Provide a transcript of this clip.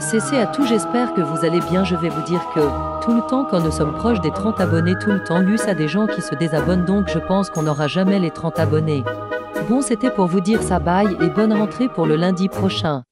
Cessez à tout, j'espère que vous allez bien. Je vais vous dire que, tout le temps, quand nous sommes proches des 30 abonnés, tout le temps, Luce a des gens qui se désabonnent, donc je pense qu'on n'aura jamais les 30 abonnés. Bon, c'était pour vous dire ça, bye et bonne rentrée pour le lundi prochain.